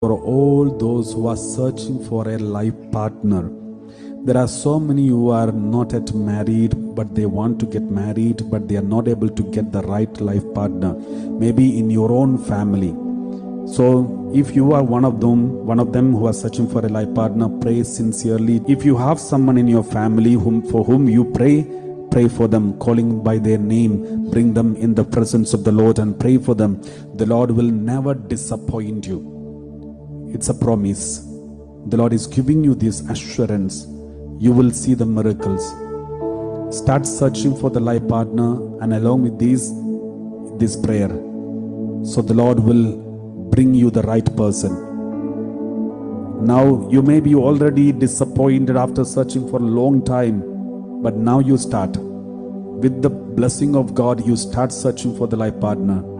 for all those who are searching for a life partner. There are so many who are not yet married, but they want to get married, but they are not able to get the right life partner. Maybe in your own family. So, if you are one of them, one of them who are searching for a life partner, pray sincerely. If you have someone in your family whom for whom you pray, pray for them, calling by their name, bring them in the presence of the Lord and pray for them. The Lord will never disappoint you. It's a promise. The Lord is giving you this assurance. You will see the miracles. Start searching for the life partner, and along with this, this prayer. So the Lord will bring you the right person. Now you may be already disappointed after searching for a long time, but now you start. With the blessing of God, you start searching for the life partner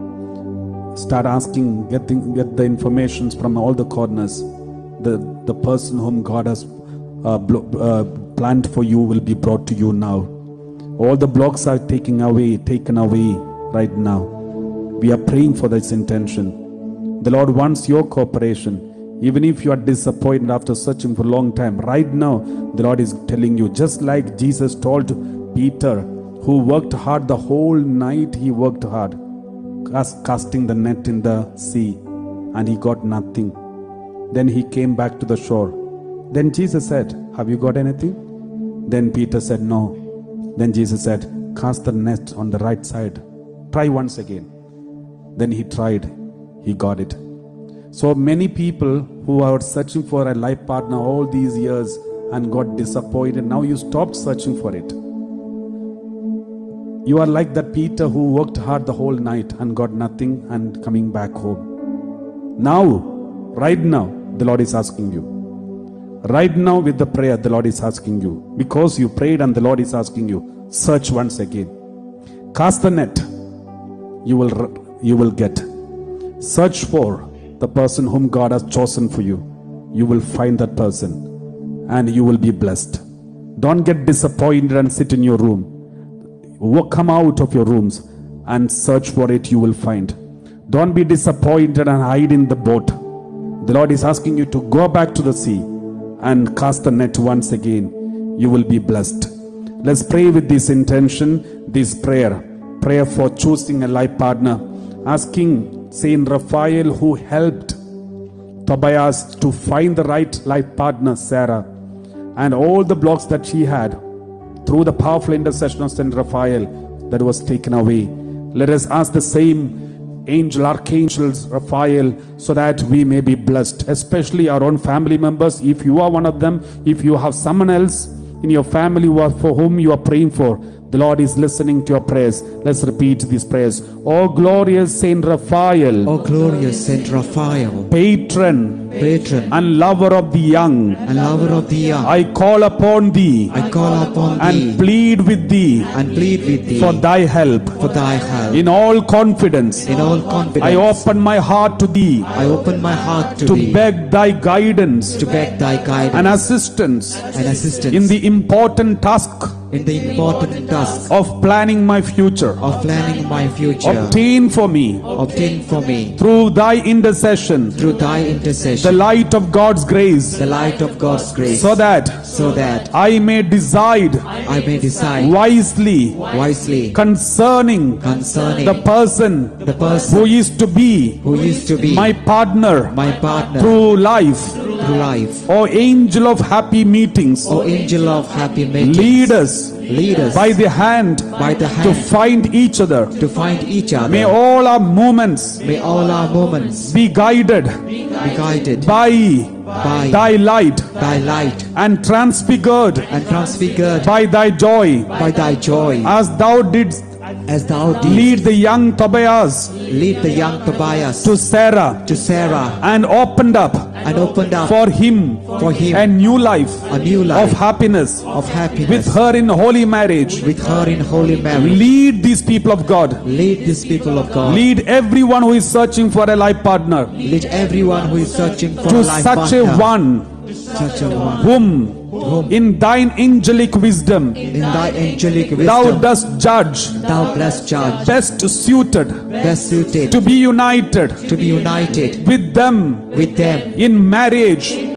start asking getting get the informations from all the corners. The the person whom god has uh, uh, planned for you will be brought to you now. All the blocks are taken away taken away right now. We are praying for this intention. The lord wants your cooperation. Even if you are disappointed after searching for a long time right now the lord is telling you just like jesus told peter who worked hard the whole night he worked hard cast, casting the net in the sea, and he got nothing. Then he came back to the shore. Then Jesus said, Have you got anything? Then Peter said, No. Then Jesus said, Cast the net on the right side. Try once again. Then he tried, he got it. So many people who are searching for a life partner all these years and got disappointed, now you stopped searching for it. You are like that Peter who worked hard the whole night and got nothing and coming back home. Now, right now, the Lord is asking you. Right now, with the prayer, the Lord is asking you. Because you prayed and the Lord is asking you, search once again. Cast the net. You will you will get. Search for the person whom God has chosen for you. You will find that person and you will be blessed. Don't get disappointed and sit in your room come out of your rooms and search for it you will find. Don't be disappointed and hide in the boat. The lord is asking you to go back to the sea and cast the net once again. You will be blessed. Let's pray with this intention this prayer. Prayer for choosing a life partner. Asking saint raphael who helped tobias to find the right life partner sarah and all the blocks that she had through the powerful intercession of Saint Raphael that was taken away. Let us ask the same angel, archangel Raphael, so that we may be blessed, especially our own family members. If you are one of them, if you have someone else in your family for whom you are praying for, the Lord is listening to your prayers. Let's repeat these prayers. Oh glorious Saint Raphael, O glorious Saint Raphael, patron. Patron. And lover of the young, and lover of the young, I call upon thee. I call upon and thee. plead with thee. And plead with thee. For thy help. for thy help. In all confidence, In all confidence, I open my heart to thee. I open my heart to, to thee. beg thy guidance. To beg thy guidance. And assistance. And assistance. In the important task in the important task of planning my future. of planning my future. Obtain for me, Obtain for me through thy intercession, through thy intercession the light of God's grace, the light of God's grace, so that so that I may decide I may decide wisely wisely concerning concerning the person the person who is to be who used to be my partner my partner through life. Life. O angel of happy meetings, O angel of happy meetings, lead us lead us by the hand by the hand to find each other. to find each other. May all our movements May all our moments be guided be guided by by thy light thy light and transfigured and transfigured by thy joy by thy joy, as thou didst as thou didst lead the young Tobias lead the young Tobias to Sarah to Sarah and opened up and opened up for him for him a new life a new life of happiness of happiness with her in holy marriage. with her in holy marriage. Lead these people of God. Lead these people of God. Lead everyone who is searching for a life partner Lead everyone who is searching for to a life such a partner one Church of one. Whom? In thine angelic wisdom. In thy angelic thou dost judge. Thou blessed judge, best suited. Best suited. To be united. To be united. With them. With them. In marriage